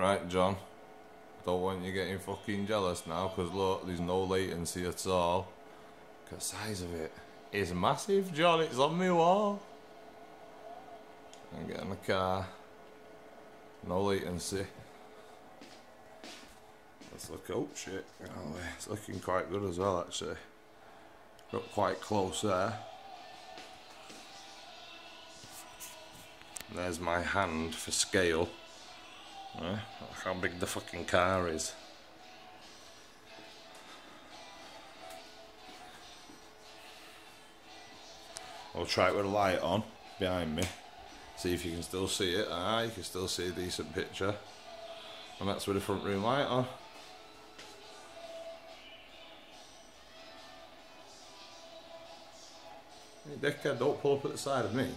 Right, John. Don't want you getting fucking jealous now, because look, there's no latency at all. The size of it. It's massive, John. It's on my wall. And get in the car. No latency. Let's look. Oh shit! Oh, it's looking quite good as well, actually. Got quite close there. There's my hand for scale. How big the fucking car is. I'll try it with a light on behind me. See if you can still see it. Ah, you can still see a decent picture. And that's with the front room light on. Hey, dickhead, don't pull up at the side of me.